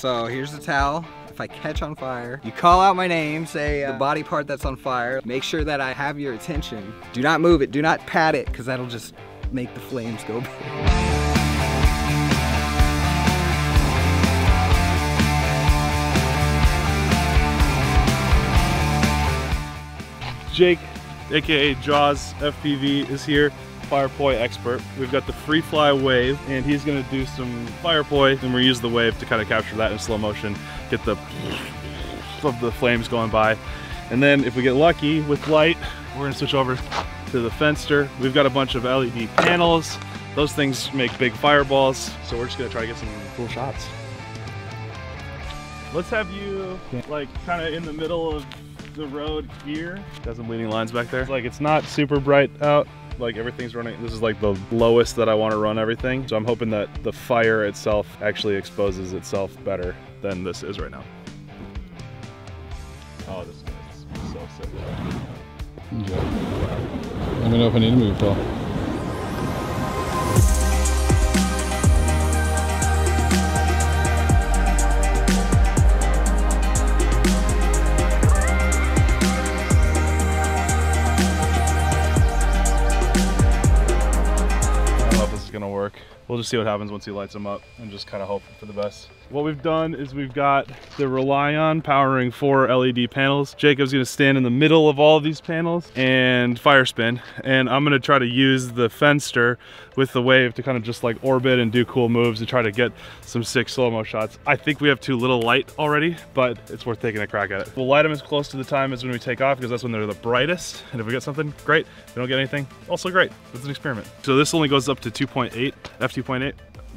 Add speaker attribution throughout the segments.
Speaker 1: So here's the towel. If I catch on fire, you call out my name, say uh, the body part that's on fire. Make sure that I have your attention. Do not move it, do not pat it, because that'll just make the flames go big.
Speaker 2: Jake, aka Jaws FPV, is here, Firepoi expert. We've got the Freefly Wave, and he's gonna do some Firepoi, and we're use the wave to kind of capture that in slow motion, get the of the flames going by. And then if we get lucky with light, we're gonna switch over to the Fenster. We've got a bunch of LED panels. Those things make big fireballs, so we're just gonna try to get some cool shots. Let's have you like kind of in the middle of the road here. Got some leading lines back there. Like it's not super bright out. Like everything's running. This is like the lowest that I want to run everything. So I'm hoping that the fire itself actually exposes itself better than this is right now. Oh, this is so sick.
Speaker 3: Let me know if I need to move.
Speaker 2: We'll just see what happens once he lights them up and just kind of hope for the best. What we've done is we've got the Relion powering four LED panels. Jacob's gonna stand in the middle of all of these panels and fire spin. And I'm gonna try to use the Fenster with the wave to kind of just like orbit and do cool moves and try to get some sick slow-mo shots. I think we have too little light already, but it's worth taking a crack at it. We'll light them as close to the time as when we take off because that's when they're the brightest. And if we get something, great. If we don't get anything, also great. It's an experiment. So this only goes up to 2.8, f2.8,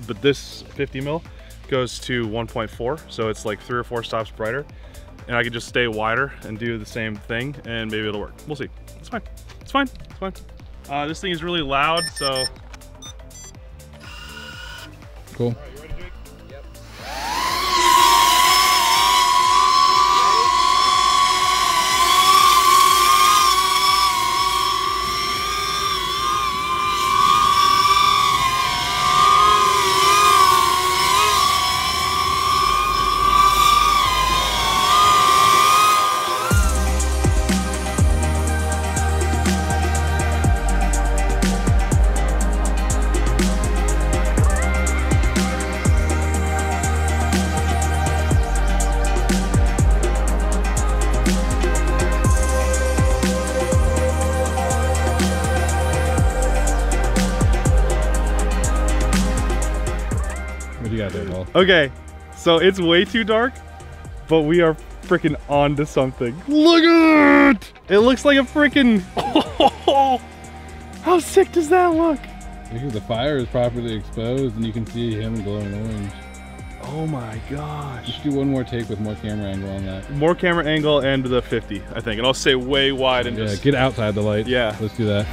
Speaker 2: but this 50 mil goes to 1.4. So it's like three or four stops brighter. And I can just stay wider and do the same thing and maybe it'll work. We'll see. It's fine. It's fine. It's fine. Uh, this thing is really loud, so
Speaker 3: Cool. Do you got there, Paul?
Speaker 2: Okay, so it's way too dark, but we are freaking onto something. Look at it! It looks like a freaking. How sick does that look?
Speaker 3: Because the fire is properly exposed and you can see him glowing orange.
Speaker 2: Oh my gosh.
Speaker 3: Just do one more take with more camera angle on that.
Speaker 2: More camera angle and the 50, I think. And I'll stay way wide and
Speaker 3: Yeah,
Speaker 2: just.
Speaker 3: get outside the light.
Speaker 2: Yeah.
Speaker 3: Let's do that.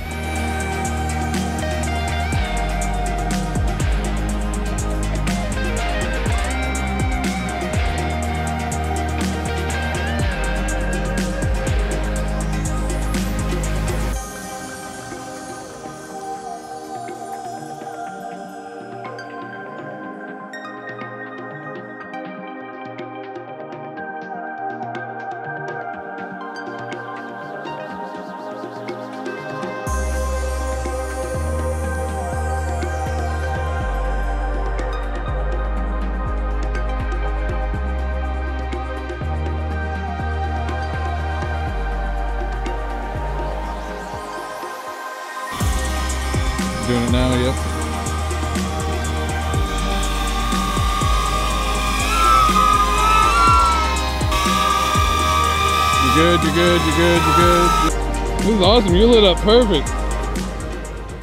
Speaker 3: Good, you're good, you're good, you're good. This is awesome. You lit up perfect.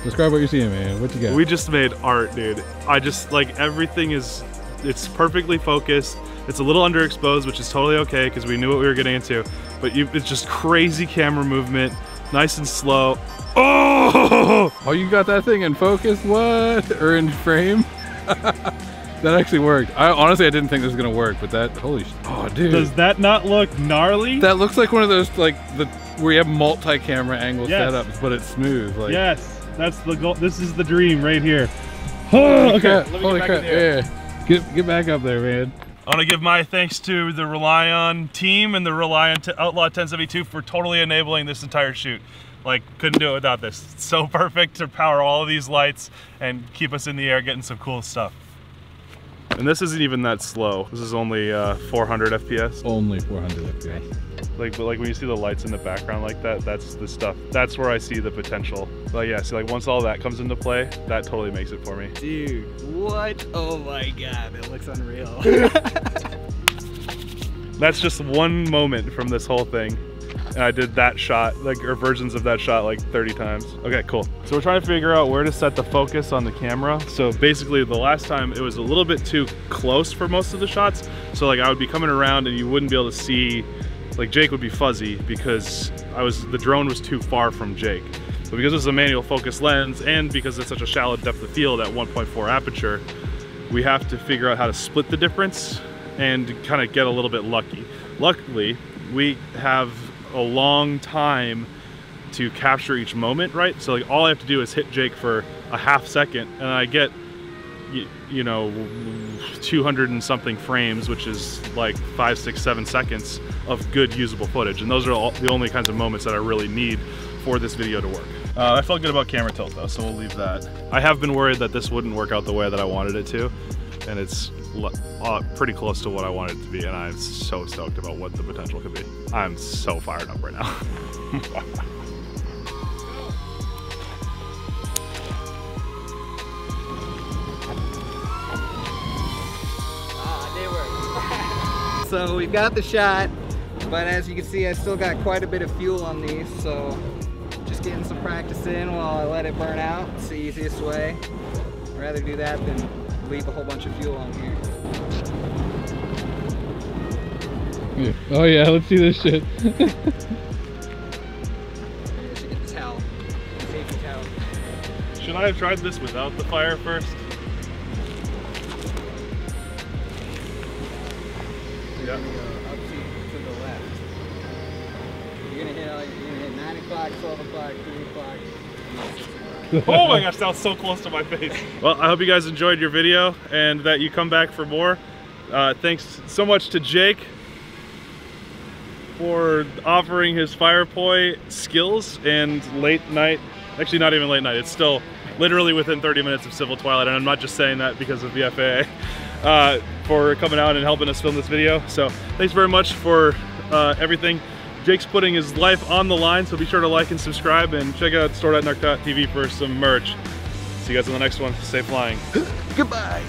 Speaker 3: Describe what you're seeing, man. What you got?
Speaker 2: We just made art, dude. I just like everything is it's perfectly focused. It's a little underexposed, which is totally okay because we knew what we were getting into. But you, it's just crazy camera movement, nice and slow. Oh!
Speaker 3: Oh, you got that thing in focus? What? Or in frame? that actually worked. I honestly I didn't think this was gonna work, but that holy sh- oh dude.
Speaker 2: Does that not look gnarly?
Speaker 3: that looks like one of those like the where you have multi-camera angle
Speaker 2: Yes.
Speaker 3: setups, but it's smooth. Like
Speaker 2: yes, that's the goal. This is the dream right here.
Speaker 3: Holy
Speaker 2: okay,
Speaker 3: crap!
Speaker 2: let me
Speaker 3: Holy
Speaker 2: get back
Speaker 3: crap!
Speaker 2: in the air.
Speaker 3: Yeah. Get get back up there, man.
Speaker 2: I want to give my thanks to the Relion team and the Relion t- Outlaw 1072 for totally enabling this entire shoot. Like, couldn't do it without this. It's so perfect to power all of these lights and keep us in the air getting some cool stuff. And this isn't even that slow. This is only uh, 400 FPS.
Speaker 3: Only 400 FPS.
Speaker 2: Like, but like when you see the lights in the background like that, that's the stuff. That's where I see the potential. But yeah, see, like once all that comes into play, that totally makes it for me.
Speaker 1: Dude, what? Oh my god, it looks unreal.
Speaker 2: That's just one moment from this whole thing. And I did that shot, like, or versions of that shot like 30 times. Okay, cool. So we're trying to figure out where to set the focus on the camera. So basically the last time it was a little bit too close for most of the shots. So like I would be coming around and you wouldn't be able to see, like Jake would be fuzzy because I was, the drone was too far from Jake. But because this is a manual focus lens and because it's such a shallow depth of field at 1.4 aperture, we have to figure out how to split the difference and kind of get a little bit lucky. Luckily, we have a long time to capture each moment, right? So like all I have to do is hit Jake for a half second and I get you, you know 200 and something frames which is like five six seven seconds of good usable footage and those are all, the only kinds of moments that i really need for this video to work uh, i felt good about camera tilt though so we'll leave that i have been worried that this wouldn't work out the way that i wanted it to and it's uh, pretty close to what i wanted it to be and i'm so stoked about what the potential could be i'm so fired up right now
Speaker 1: so we've got the shot, but as you can see, I still got quite a bit of fuel on these, so just getting some practice in while I let it burn out. It's the easiest way. I'd rather do that than leave a whole bunch of fuel on here.
Speaker 3: Yeah. Oh yeah, let's see this shit.
Speaker 1: Should get the towel. Safety towel.
Speaker 2: should i have tried this without the fire first
Speaker 1: You're gonna go up to, to the left. You're gonna hit, you're gonna hit 9 o'clock, 12 o'clock, 3 o'clock, and 6 o'clock.
Speaker 2: oh my gosh, that was so close to my face. Well, I hope you guys enjoyed your video and that you come back for more. Uh, thanks so much to Jake for offering his Firepoi skills and late night, actually not even late night, it's still literally within 30 minutes of Civil Twilight, and I'm not just saying that because of the FAA, uh, for coming out and helping us film this video. So thanks very much for uh, everything. Jake's putting his life on the line, so be sure to like and subscribe and check out store.nurk.tv for some merch. See you guys on the next one. Stay flying.
Speaker 1: Goodbye!